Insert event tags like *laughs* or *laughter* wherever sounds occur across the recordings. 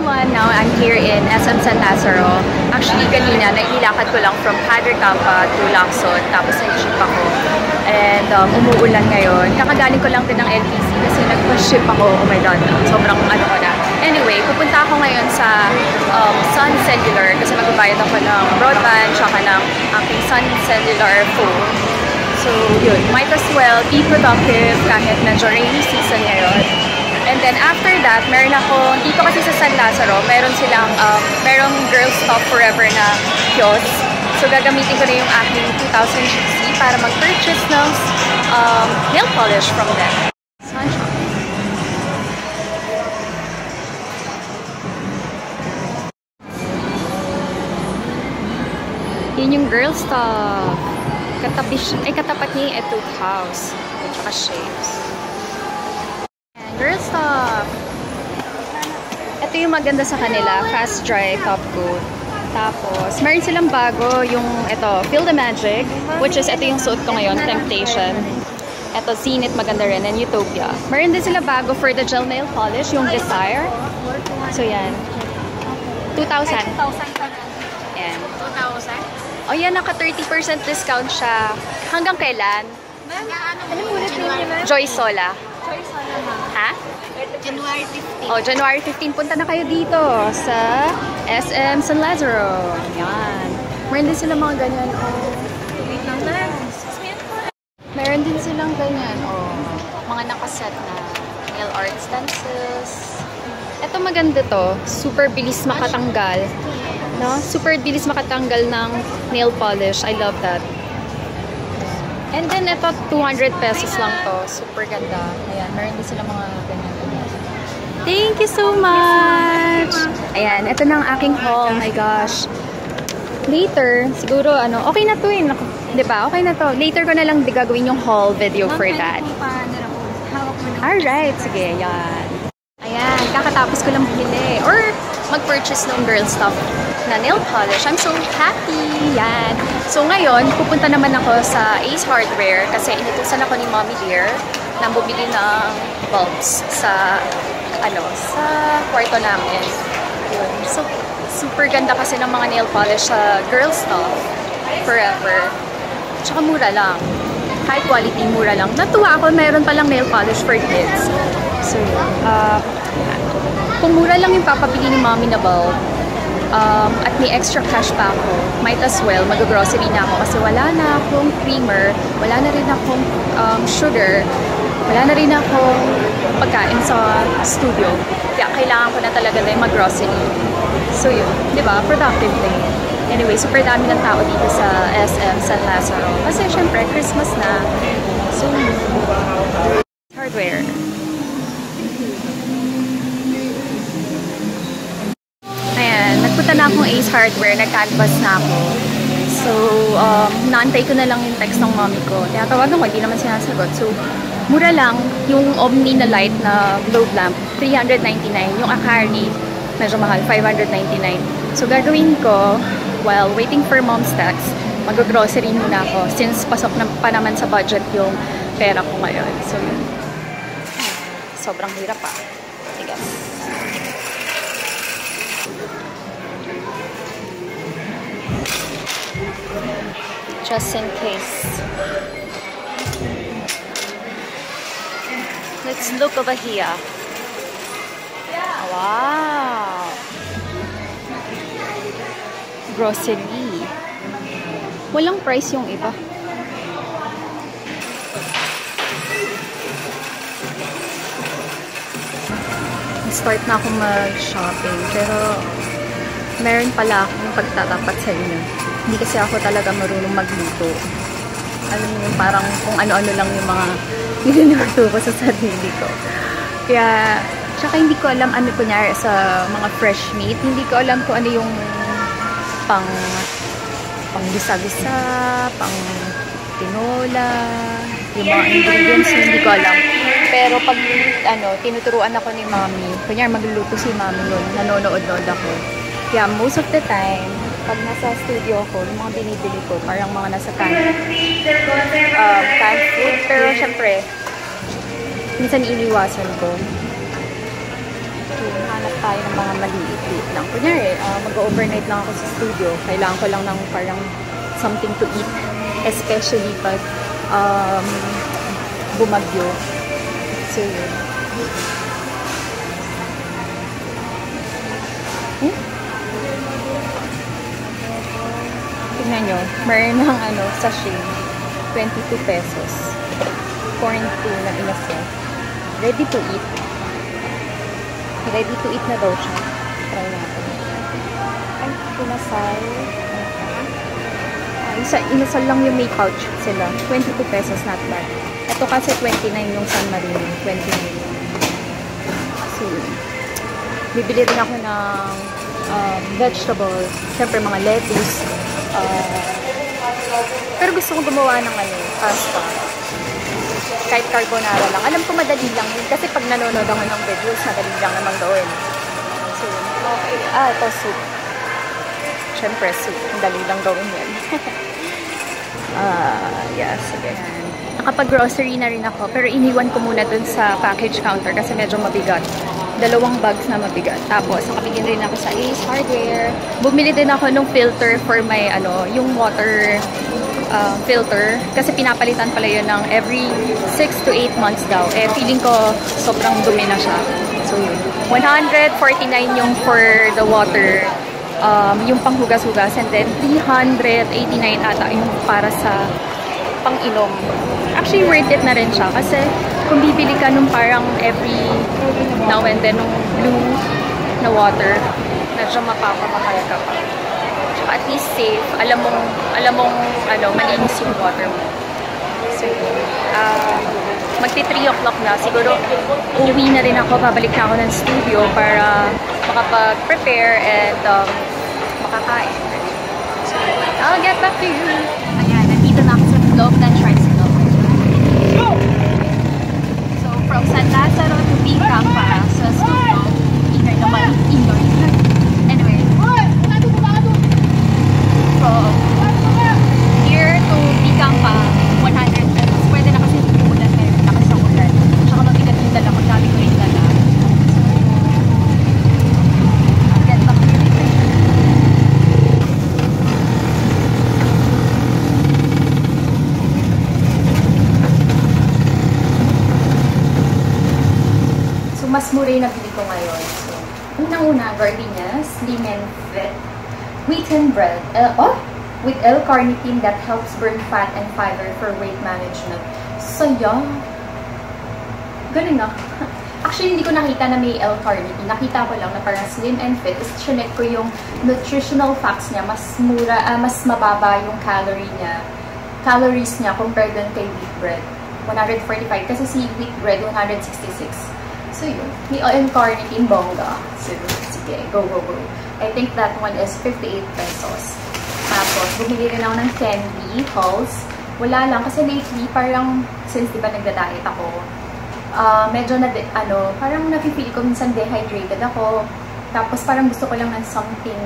everyone! Now I'm here in SM San Lazaro. Actually, kanina, nailakad ko lang from Padre Campa to Lacson, tapos nag-ship ako. And um, umuulan ngayon. Kakagaling ko lang din ng LPC kasi nag-ship ako. Oh my God, sobrang ano ko na. Anyway, pupunta ako ngayon sa um, Sun Cellular kasi magbabayad ako ng broadband tsaka ng aking Sun Cellular phone. So, yun. Might as well be productive kahit medyo rainy season ngayon. And then after that, meron ako, dito kasi sa San Lazaro, meron silang, um, merong Girls Stop Forever na kiosk. So gagamitin ko na yung aking 2000 GC para mag-purchase ng um, nail polish from them. Sunshine. Yun yung Girl Stop. Katabi, ay katapat niya yung Etude House. At saka Shapes. Stop! Ito yung maganda sa kanila, Fast Dry Top Coat. Tapos, meron silang bago yung ito, Feel the Magic, which is ito yung suot ko ngayon, Temptation. Ito, Zenith, maganda rin, and Utopia. Meron din sila bago for the gel nail polish, yung Desire. So, yan. 2,000. 2,000 Yan. 2,000? O yan, naka 30% discount siya. Hanggang kailan? Ano muna ito Joy Sola. Ha? January 15. Oh, January 15, punta na kayo dito sa SM San Lazaro. Yan. Meron din silang mga ganyan. Oh. Wait lang na. Meron din silang ganyan. Oh. Mga nakaset na nail art stencils. Ito maganda to. Super bilis makatanggal. No? Super bilis makatanggal ng nail polish. I love that. And then, ito, 200 pesos lang to. Super ganda. Ayan, meron din sila mga ganyan. Thank you so much! Ayan, ito na ang aking haul. Oh my gosh. Later, siguro, ano, okay na to eh. Di ba? Okay na to. Later ko na lang di gagawin yung haul video for that. Alright, sige, ayan. Ayan, kakatapos ko lang bumili. Or, mag-purchase ng girl stuff na nail polish. I'm so happy! Yan. So ngayon, pupunta naman ako sa Ace Hardware kasi inutusan ako ni Mommy Dear na bumili ng bulbs sa ano, sa kwarto namin. Yun. So, super ganda kasi ng mga nail polish sa girl stuff. Forever. Tsaka mura lang. High quality, mura lang. Natuwa ako, meron palang nail polish for kids. So, uh, kung mura lang yung papabili ni mommy na bulb, um, at may extra cash pa ako, might as well, mag-grocery na ako kasi wala na akong creamer, wala na rin akong um, sugar, wala na rin akong pagkain sa studio. Kaya kailangan ko na talaga na mag-grocery. So yun, di ba? Productive day. Anyway, super dami ng tao dito sa SM San Lazaro. Kasi syempre, Christmas na. So, hardware. Na akong Ace Hardware, nag-canvas na ako. So, um, naantay ko na lang yung text ng mommy ko. Tinatawagan ko, hindi naman sinasagot. So, mura lang yung Omni na light na globe lamp, 399. Yung Akari, medyo mahal, 599. So, gagawin ko, while waiting for mom's text, mag-grocery muna ako since pasok na pa naman sa budget yung pera ko ngayon. So, yun. Sobrang hirap pa. Ah. Tigas. Just in case. Let's look over here. Wow! Grocery. Walang price yung iba. Start na akong mag-shopping. Pero, meron pala akong pagtatapat sa inyo. Hindi kasi ako talaga marunong magluto. Alam mo yung parang kung ano-ano lang yung mga *laughs* niluluto ko sa sarili ko. Kaya, tsaka hindi ko alam ano kunyari sa mga fresh meat. Hindi ko alam kung ano yung pang pang gisa-gisa, pang tinola, yung mga ingredients, hindi ko alam. Pero pag ano, tinuturuan ako ni mami, kunyari magluluto si mami yun, nanonood-nood ako. Kaya most of the time, pag nasa studio ko, yung mga binibili ko, parang mga nasa can, uh, canned food. Pero syempre, minsan iniwasan ko. Hanap tayo ng mga maliit-liit lang. Kunyari, uh, mag-overnight lang ako sa studio. Kailangan ko lang ng parang something to eat. Especially pag um, bumagyo. So, yun. Hmm? Tingnan nyo, meron ng ano, sachet. 22 pesos. Corn tuna inasal. Ready to eat. Ready to eat na daw siya. Try natin. Ay, inasal. Ah, isa, inasal lang yung may pouch sila. 22 pesos, not bad. Ito kasi 29 yung San Marino. 29. So, bibili rin ako ng um, vegetables. Siyempre, mga lettuce. Uh, pero gusto ko gumawa ng ano, pasta. Kahit carbonara lang. Alam ko madali lang yun. Kasi pag nanonood ako ng videos, madali lang naman gawin. So, okay. Ah, ito soup. Siyempre, soup. Madali lang gawin yan. *laughs* Ah, uh, yeah, sige. Nakapag-grocery na rin ako, pero iniwan ko muna dun sa package counter kasi medyo mabigat. Dalawang bags na mabigat. Tapos, nakabigyan rin ako sa Ace Hardware. Bumili din ako ng filter for my, ano, yung water uh, filter. Kasi pinapalitan pala yun ng every 6 to 8 months daw. Eh, feeling ko sobrang dumi na siya. So, yun. 149 yung for the water um, yung panghugas-hugas and then 389 ata yung para sa pang-inom. Actually, worth it na rin siya kasi kung bibili ka nung parang every now and then nung blue na water, medyo mapapamahal ka pa. Tsaka at least safe. Alam mong, alam mong, ano, malinis yung water mo. So, uh, magti 3 o'clock na. Siguro, uwi na rin ako. Babalik na ako ng studio para makapag-prepare and um, makakain. So, I'll get back to you. Ayan, nandito na ako sa loob ng tricycle. So, from San Lazaro to Bicampa sa studio, inner naman, inner. Anyway, from here to Bicampa, 100 pesos. Pwede na kasi umulan ngayon, lakas ng ulan. Tsaka mabigat yung dala ko, dami ko yung dala. I'll get back to you later. So, mas mura yung nabili ko ngayon. So, unang-una, gardenias, lemon fit, bread, uh, oh, with L-carnitine that helps burn fat and fiber for weight management. Saya! Galing na. *laughs* Actually, hindi ko nakita na may L-carnitine. Nakita ko lang na parang slim and fit. Tapos, chinek ko yung nutritional facts niya. Mas mura, ah, mas mababa yung calorie niya. Calories niya compared dun kay wheat bread. 145. Kasi si wheat bread, 166. So, yun. May L-carnitine bongga. So, sige, go, go, go. I think that one is 58 pesos. Tapos, bumili rin ako ng candy, halls. Wala lang. Kasi lately, parang, since di ba nagda-diet ako, uh, medyo na, ano, parang nafe-feel ko minsan dehydrated ako. Tapos parang gusto ko lang ng something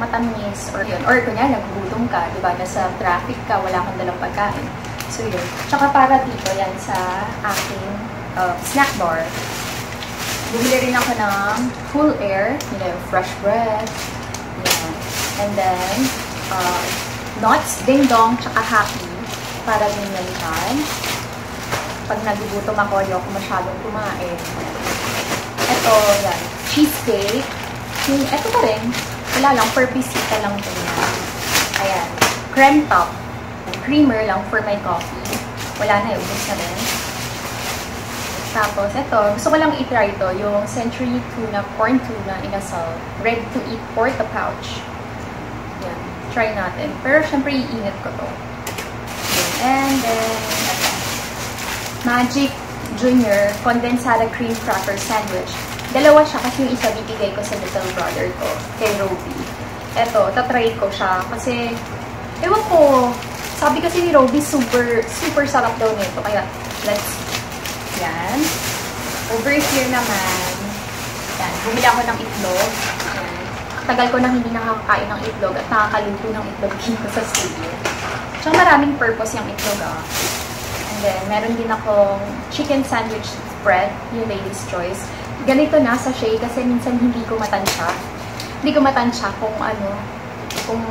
matamis or yun. Or kunya, nagugutom ka, di ba? Nasa traffic ka, wala kang dalang pagkain. So yun. Tsaka para dito yan sa aking uh, snack bar. Bumili rin ako ng Cool Air, you know, fresh bread. Yan. And then, uh, nuts, ding dong, tsaka happy. Para dyan pag nagugutom ako, ayoko masyadong kumain. Ito, yan. Cheesecake. Yung, ito pa rin. Wala lang, per bisita lang ito yan. Ayan. Creme top. Creamer lang for my coffee. Wala na, ubos na rin. Tapos, ito. Gusto ko lang i-try ito. Yung Century Tuna, Corn Tuna inasal. Ready to eat porta pouch. Yan. Try natin. Pero, syempre, iinit ko to. And then, ito. Magic Junior Condensada Cream Cracker Sandwich. Dalawa siya kasi yung isa bibigay ko sa little brother ko, kay Roby. Eto, tatry ko siya kasi, ewan ko, sabi kasi ni Roby, super, super sarap daw nito. Kaya, let's, yan. Over here naman, yan, bumili ako ng itlog. Yan. Tagal ko nang hindi nakakain ng itlog at nakakaluto ng itlog *laughs* dito sa studio. Tsaka maraming purpose yung itlog, ah. then, meron din akong chicken sandwich spread, yung ladies choice. ganito na sa shade kasi minsan hindi ko matansya. Hindi ko matansya kung ano, kung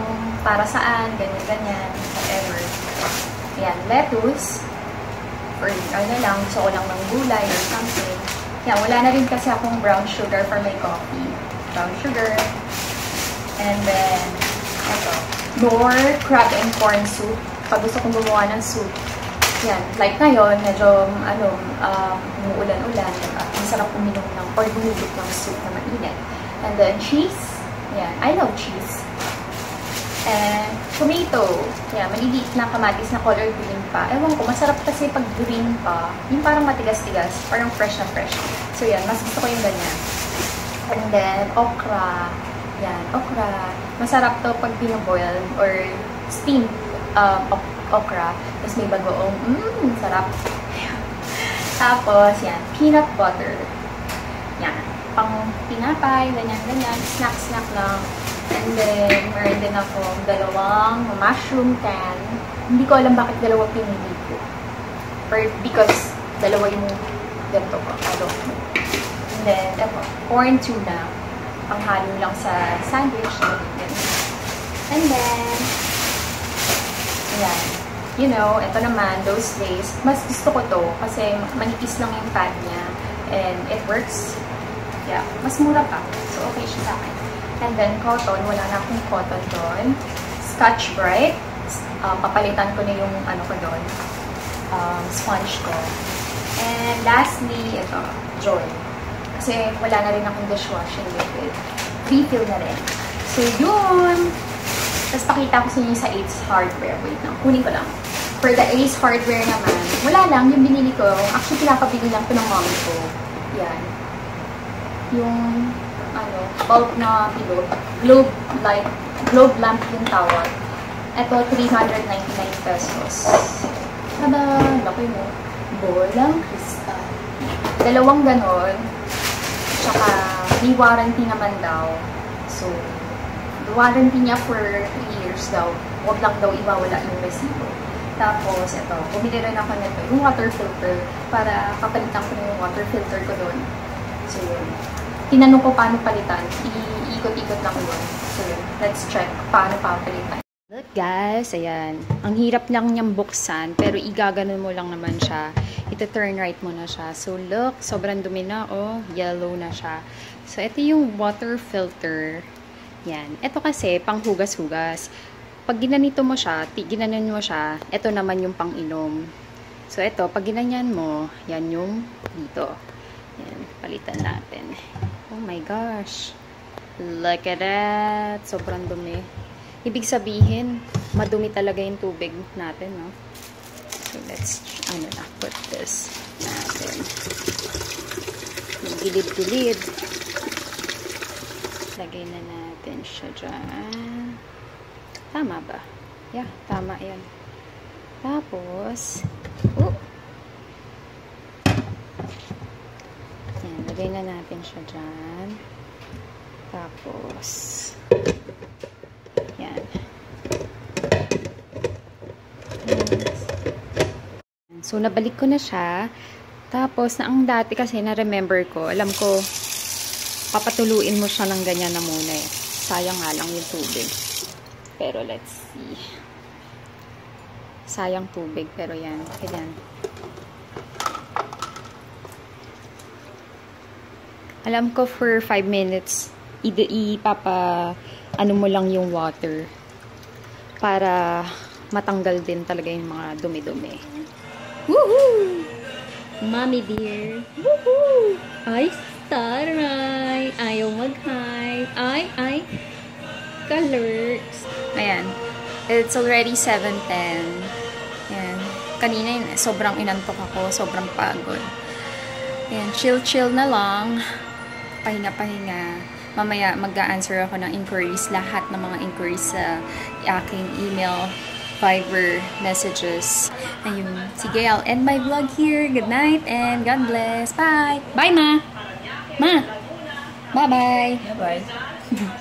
para saan, ganyan-ganyan, whatever. Yan, lettuce. Or ano lang, gusto ko lang ng gulay or something. Yan, wala na rin kasi akong brown sugar for my coffee. Brown sugar. And then, ito, more crab and corn soup. Pag gusto kong gumawa ng soup, yan, like ngayon, medyo, ano, um, umuulan-ulan, diba? Masarap uminom ng, or bumugot ng soup na mainit. And then, cheese. Yan, I love cheese. And, tomato. Yan, maliliit na kamatis na color green pa. Ewan ko, masarap kasi pag green pa. Yung parang matigas-tigas, parang fresh na fresh. So, yan, mas gusto ko yung ganyan. And then, okra. Yan, okra. Masarap to pag binaboil or steamed um, ok- okra. Tapos may bagoong, mmm, sarap. *laughs* Tapos, yan, peanut butter. Yan, pang pinapay, ganyan-ganyan, snack-snack lang. And then, meron din ako dalawang mushroom can. Hindi ko alam bakit dalawa pinili ko. Or because dalawa yung ganito ko. I. And then, eto, corn tuna. Panghalo lang sa sandwich. Ganyan. And then, Ayan. You know, ito naman, those days, mas gusto ko to kasi manipis lang yung pad niya and it works. Yeah, mas mura pa. So, okay siya sa akin. And then, cotton. Wala na akong cotton doon. Scotch Brite. Uh, papalitan ko na yung ano ko doon. Um, sponge ko. And lastly, ito, Joy. Kasi wala na rin akong dishwashing liquid. Refill na rin. So, yun! Tapos pakita ko sa inyo sa Ace Hardware. Wait lang, kunin ko lang. For the Ace Hardware naman, wala lang, yung binili ko, actually pinapabili lang ko ng mommy ko. Yan. Yung, bulb na pillow. Globe light, globe lamp yung tawag. Ito, 399 pesos. Tada, laki mo. Bolang kristal. Dalawang ganon. Tsaka, may warranty naman daw. So, warranty niya for 3 years daw. Huwag lang daw ibawala yung resibo. Tapos, ito, bumili rin ako nito, yung water filter, para kapalitan ko yung water filter ko doon. So, yun. Tinanong ko paano palitan. Iikot-ikot lang yun. So, yun. Let's check paano papalitan. Look guys, ayan. Ang hirap lang niyang buksan, pero igaganon mo lang naman siya. Ito turn right mo na siya. So look, sobrang dumi na, oh. Yellow na siya. So ito yung water filter. Yan. Ito kasi, panghugas-hugas. Pag ginanito mo siya, ginanon mo siya, ito naman yung pang-inom. So, ito, pag ginanyan mo, yan yung dito. Yan, palitan natin. Oh my gosh. Look at that. Sobrang dumi. Ibig sabihin, madumi talaga yung tubig natin, no? So, let's, ano na, put this natin. Gilid-gilid. Lagay na natin siya dyan. Tama ba? Yeah, tama yan. Tapos, oh! Yan, lagay na natin siya dyan. Tapos, yan. So, nabalik ko na siya. Tapos, na ang dati kasi na-remember ko, alam ko, papatuluin mo siya ng ganyan na muna eh. Sayang nga lang yung tubig. Pero let's see. Sayang tubig, pero yan. Ganyan. Alam ko for 5 minutes, ipapa ano mo lang yung water para matanggal din talaga yung mga dumi-dumi. Woohoo! Mommy dear. Woohoo! Ay, taray! Ayaw mag-hi. Ay, ay. Colors. Ayan. It's already 7.10. Ayan. Kanina yun, sobrang inantok ako. Sobrang pagod. Ayan, chill-chill na lang. Pahinga-pahinga. Mamaya mag-a-answer ako ng inquiries. Lahat ng mga inquiries sa aking email Viber messages. Ayun. Sige, I'll end my vlog here. Good night and God bless. Bye! Bye, Ma! Ma! Bye-bye! Bye-bye. *laughs*